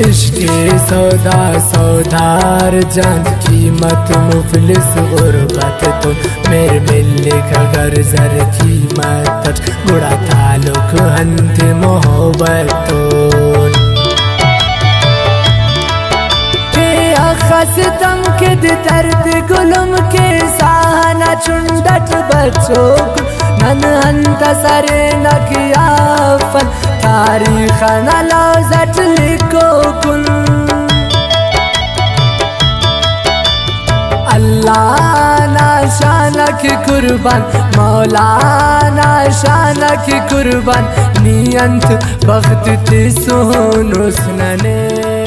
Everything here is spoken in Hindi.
इश्के सौदा, सौदार जान कीमत मुफलिस गुरबत तो मेरे मिलने खगर जर कीमत गुड़ा तालुक अंत मोहब्बत तो। खस तम के दर्द, गुलम के साहना चुंडट बच्चों नन हंत सरे नकियाफन तारीख न लौजट लिखो। लानाशाखी कुर्बा मौला नार्बान् नियन्त भक्ति ते सो ने